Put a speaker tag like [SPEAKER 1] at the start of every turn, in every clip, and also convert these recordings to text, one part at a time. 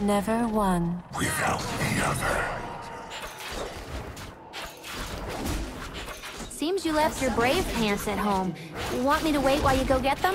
[SPEAKER 1] Never one.
[SPEAKER 2] without the other.
[SPEAKER 3] Seems you left your brave pants at home. Want me to wait while you go get them?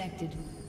[SPEAKER 4] Disconnected.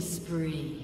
[SPEAKER 4] Spree.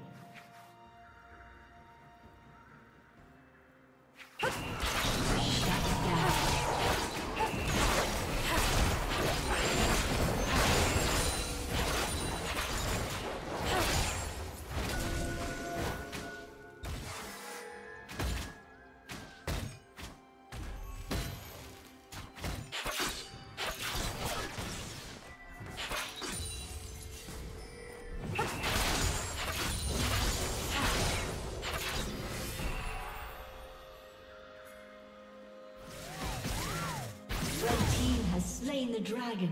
[SPEAKER 4] Slain the dragon.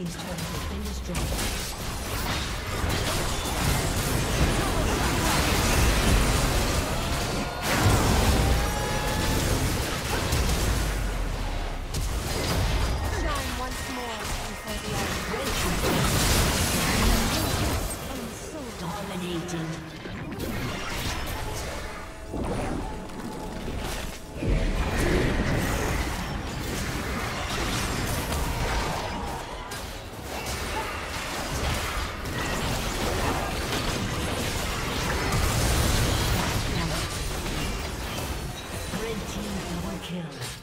[SPEAKER 4] Team's turret
[SPEAKER 1] Kill.